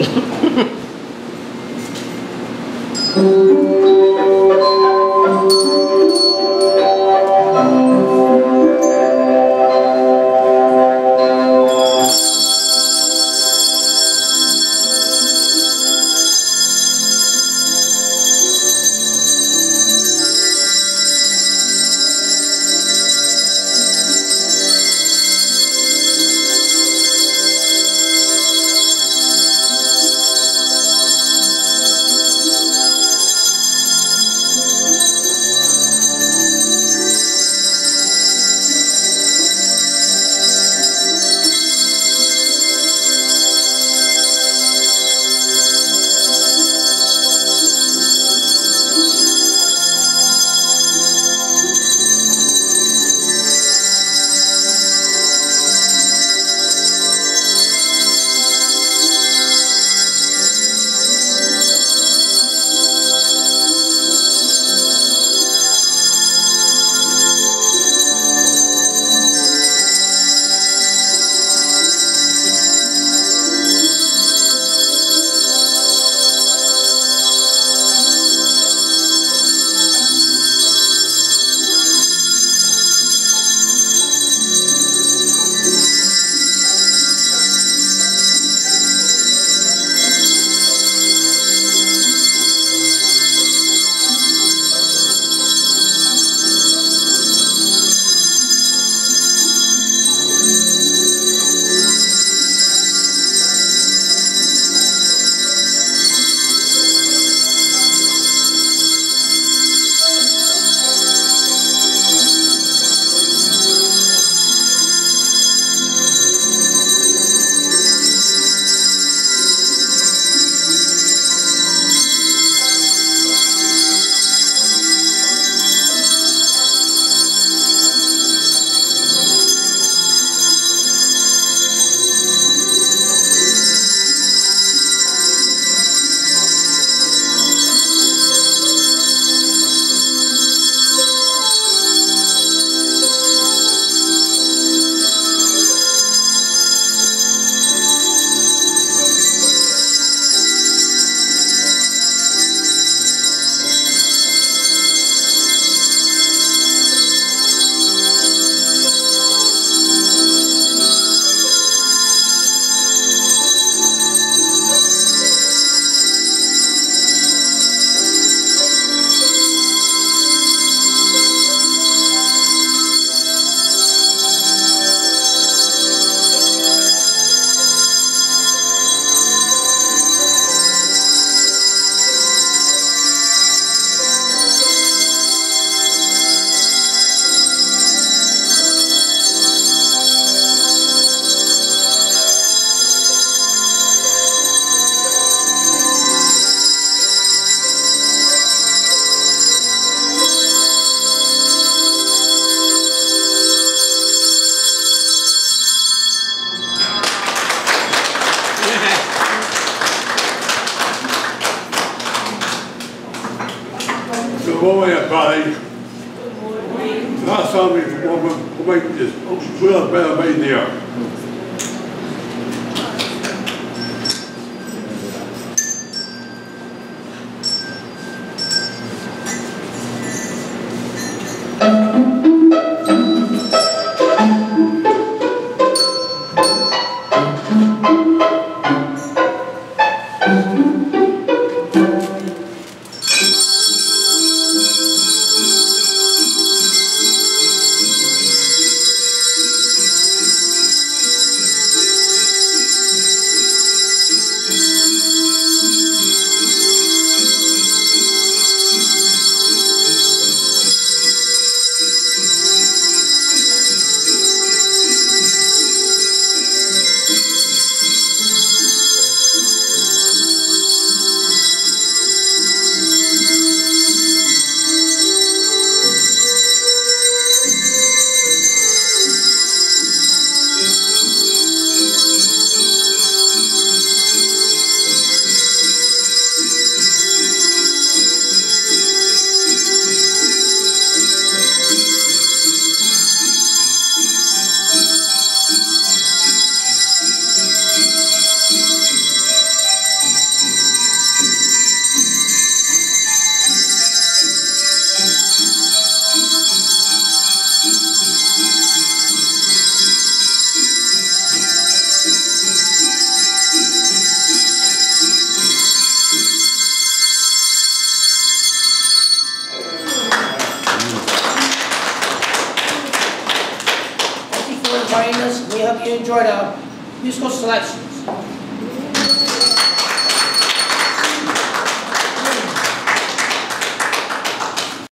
Good morning, everybody. Last time we we make this, we're better made there. Joining us. We hope you enjoyed our musical selection.